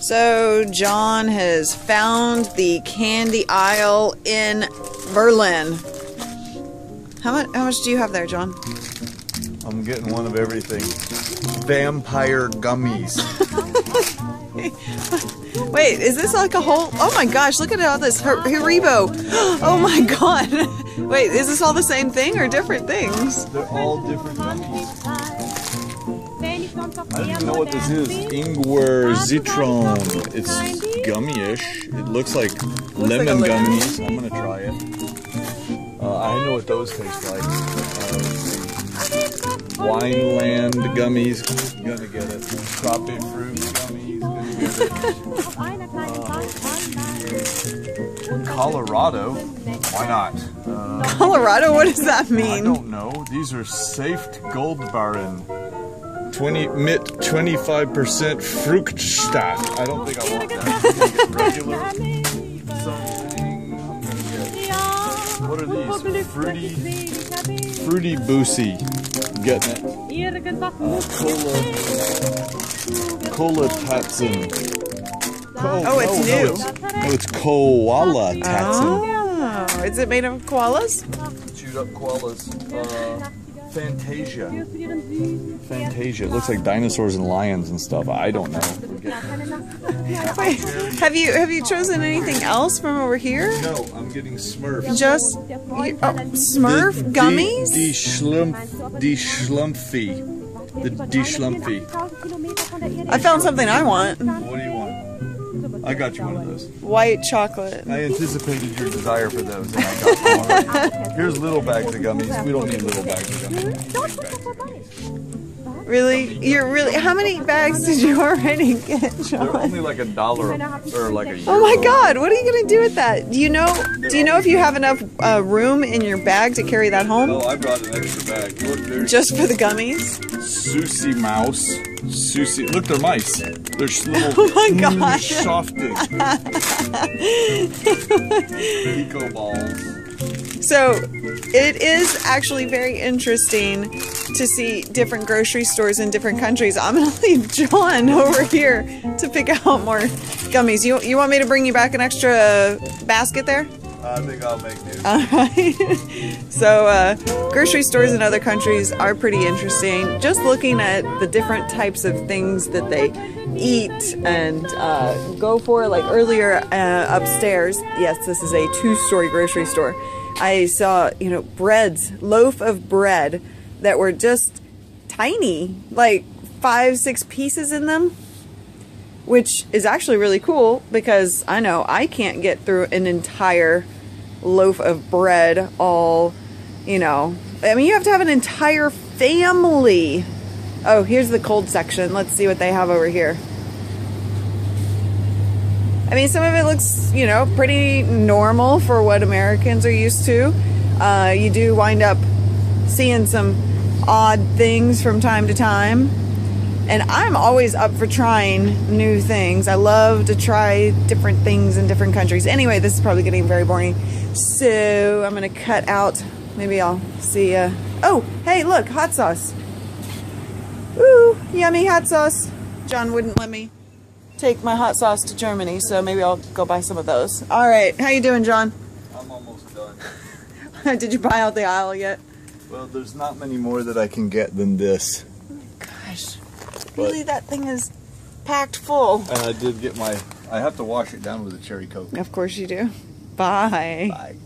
So John has found the candy aisle in Berlin. How much? How much do you have there, John? I'm getting one of everything. Vampire gummies. Wait, is this like a whole? Oh my gosh! Look at all this Har- Haribo. Oh my god! Wait, is this all the same thing or different things? They're all different gummies. I don't even know what this is. Ingwer Zitron. It's gummy-ish. It looks like like a lemon lemon. gummies. I'm gonna try it. Uh, I know what those taste like. Uh, Wineland gummies. Gonna get it. Tropic fruit gummies. Gonna get it. Colorado. Why not? Uh, Colorado? What does that mean? I don't know. These are safe gold Goldbarren. 20 mit 25% Fruchtstoff. I don't think I want that. I'm regular something. I'm gonna get. What are these? Fruity, fruity boozy. Getting it. Cola, cola Tatsen. Co- Oh, it's no, new. No, it's, no, it's koala Tatsen. Oh, is it made of koalas? Chewed up koalas. Uh, Fantasia. Fantasia. It looks like dinosaurs and lions and stuff. I don't know. Wait, have you have you chosen anything else from over here? No, I'm getting Smurfs. Just oh, Smurf The- gummies? The, the schlumpf, the schlumpfy. The, the schlumpfy. I found something I want. I got you one of those. White chocolate. I anticipated your desire for those, and I got them already. Here's little bags of gummies. We don't need little bags of gummies. Big bags of gummies. Really? You're really? How many bags did you already get, They're John? only like a dollar or like a Oh my. God! What are you gonna do with that? Do you know? Do you know if you have enough uh, room in your bag to carry that home? No, I brought an extra bag. Look, Just for the gummies? Susie Mouse. Susie. Look, they're mice. They're s- little Oh my God. softy. Eco balls. So, it is actually very interesting to see different grocery stores in different countries. I'm gonna leave John over here to pick out more gummies. You you want me to bring you back an extra basket there? I think I'll make do. Alright. so, uh, grocery stores in other countries are pretty interesting. Just looking at the different types of things that they eat and uh, go for. Like earlier uh, upstairs, yes, this is a two story grocery store. I saw, you know, breads, loaf of bread that were just tiny, like five, six pieces in them which is actually really cool because I know I can't get through an entire loaf of bread all, you know. I mean, you have to have an entire family. Oh, here's the cold section. Let's see what they have over here. I mean, some of it looks, you know, pretty normal for what Americans are used to. Uh, you do wind up seeing some odd things from time to time. And I'm always up for trying new things. I love to try different things in different countries. Anyway, this is probably getting very boring. So I'm going to cut out. Maybe I'll see. Uh, oh, hey, look, hot sauce. Ooh, yummy hot sauce. John wouldn't let me take my hot sauce to Germany, so maybe I'll go buy some of those. All right, how you doing, John? I'm almost done. Did you buy out the aisle yet? Well, there's not many more that I can get than this. Oh my gosh, really, that thing is packed full. And I did get my. I have to wash it down with a cherry coke. Of course you do. Bye. Bye.